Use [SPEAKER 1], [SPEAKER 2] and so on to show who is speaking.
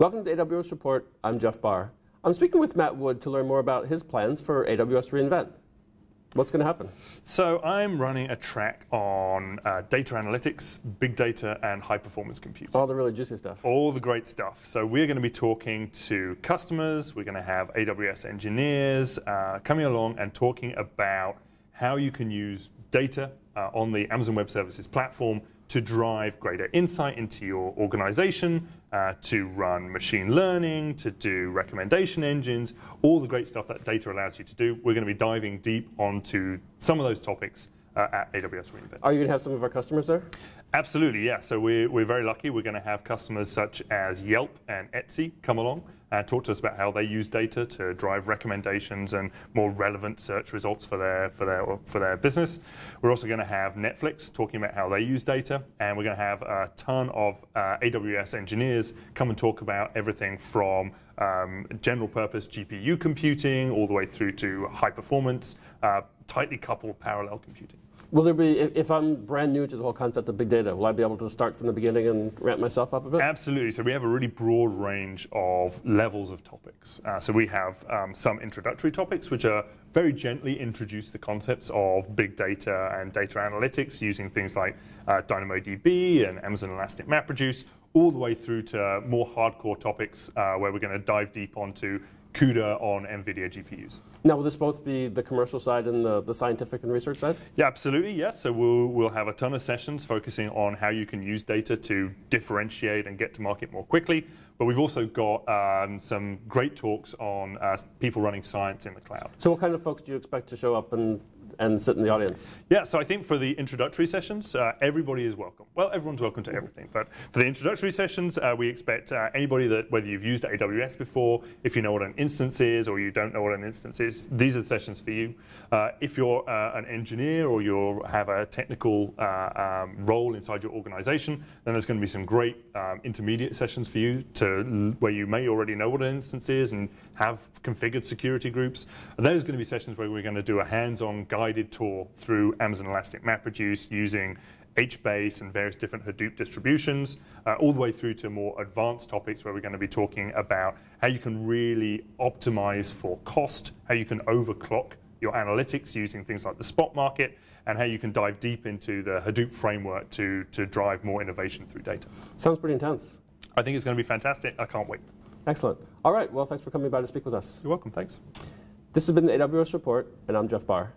[SPEAKER 1] Welcome to AWS Report. I'm Jeff Barr. I'm speaking with Matt Wood to learn more about his plans for AWS reInvent. What's going to happen?
[SPEAKER 2] So I'm running a track on uh, data analytics, big data, and high performance computing.
[SPEAKER 1] All the really juicy stuff.
[SPEAKER 2] All the great stuff. So we're going to be talking to customers. We're going to have AWS engineers uh, coming along and talking about how you can use data uh, on the Amazon Web Services platform to drive greater insight into your organization, uh, to run machine learning, to do recommendation engines, all the great stuff that data allows you to do. We're going to be diving deep onto some of those topics uh, at AWS reInvent.
[SPEAKER 1] Are you going to have some of our customers there?
[SPEAKER 2] Absolutely, yeah. So we're, we're very lucky. We're going to have customers such as Yelp and Etsy come along and talk to us about how they use data to drive recommendations and more relevant search results for their, for their, for their business. We're also going to have Netflix talking about how they use data, and we're going to have a ton of uh, AWS engineers come and talk about everything from um, general purpose GPU computing all the way through to high performance, uh, tightly coupled parallel computing.
[SPEAKER 1] Will there be, if I'm brand new to the whole concept of big data, will I be able to start from the beginning and ramp myself up a bit?
[SPEAKER 2] Absolutely. So we have a really broad range of levels of topics. Uh, so we have um, some introductory topics, which are very gently introduce the concepts of big data and data analytics using things like uh, DynamoDB and Amazon Elastic MapReduce, all the way through to more hardcore topics uh, where we're going to dive deep onto CUDA on NVIDIA GPUs.
[SPEAKER 1] Now, will this both be the commercial side and the, the scientific and research side?
[SPEAKER 2] Yeah, absolutely, yes. So we'll, we'll have a ton of sessions focusing on how you can use data to differentiate and get to market more quickly. But we've also got um, some great talks on uh, people running science in the cloud.
[SPEAKER 1] So what kind of folks do you expect to show up and and sit in the audience?
[SPEAKER 2] Yeah, so I think for the introductory sessions, uh, everybody is welcome. Well, everyone's welcome to everything, but for the introductory sessions, uh, we expect uh, anybody that, whether you've used AWS before, if you know what an instance is or you don't know what an instance is, these are the sessions for you. Uh, if you're uh, an engineer or you have a technical uh, um, role inside your organization, then there's going to be some great um, intermediate sessions for you to where you may already know what an instance is and have configured security groups. And those are going to be sessions where we're going to do a hands-on guide guided tour through Amazon Elastic MapReduce using HBase and various different Hadoop distributions, uh, all the way through to more advanced topics where we're going to be talking about how you can really optimize for cost, how you can overclock your analytics using things like the spot market, and how you can dive deep into the Hadoop framework to, to drive more innovation through data.
[SPEAKER 1] Sounds pretty intense.
[SPEAKER 2] I think it's going to be fantastic. I can't wait.
[SPEAKER 1] Excellent. All right. Well, thanks for coming by to speak with us.
[SPEAKER 2] You're welcome. Thanks.
[SPEAKER 1] This has been the AWS Report, and I'm Jeff Barr.